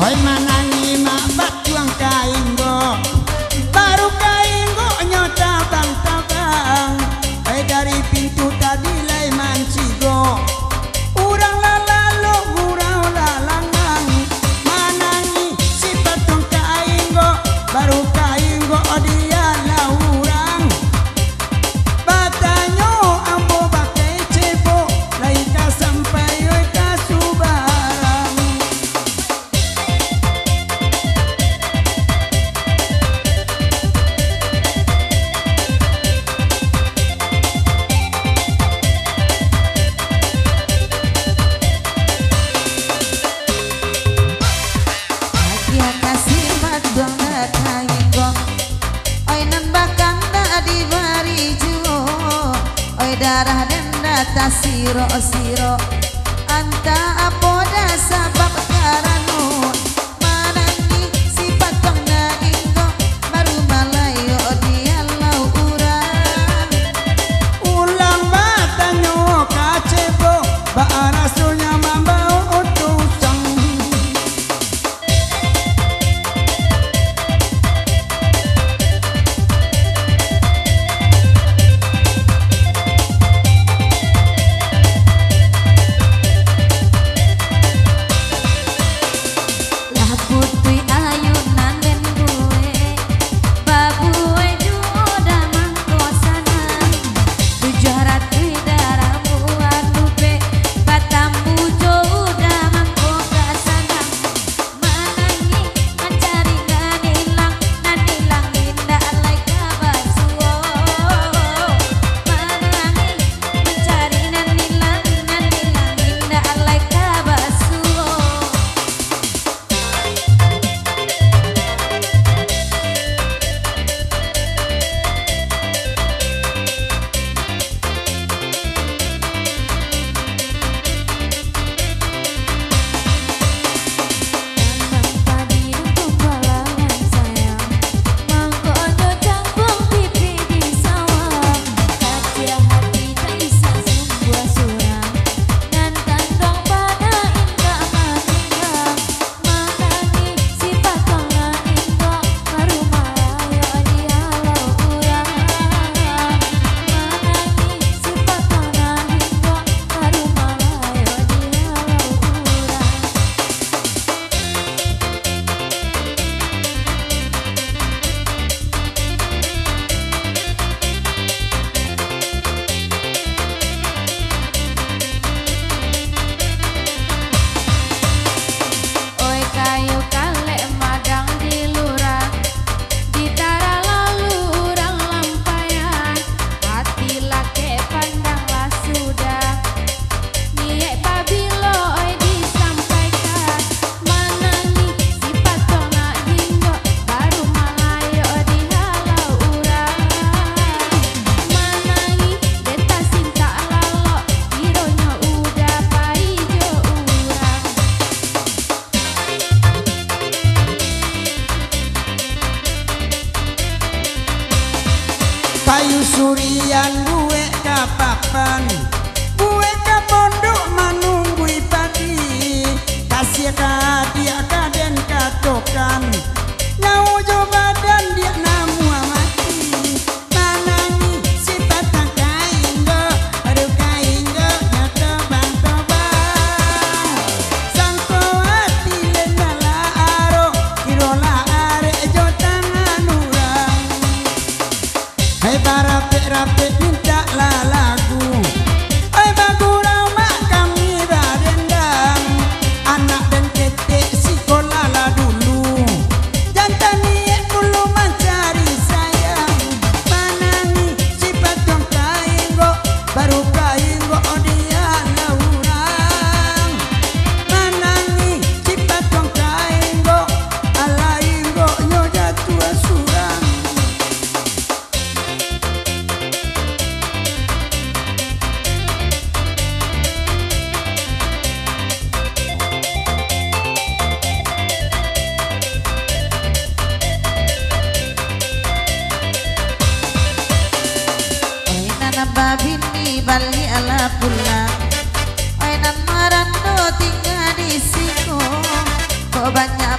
Hoy mananima batuang kainggo Baru kainggo nyota bang tabang Hoy dari pintu tadi lai mancigo darah dan data siro siro anta apoda payu surian gue kapapan? Gue kapondok manu bali ala pula. Oi nan marando tinggal di siko Kau banyak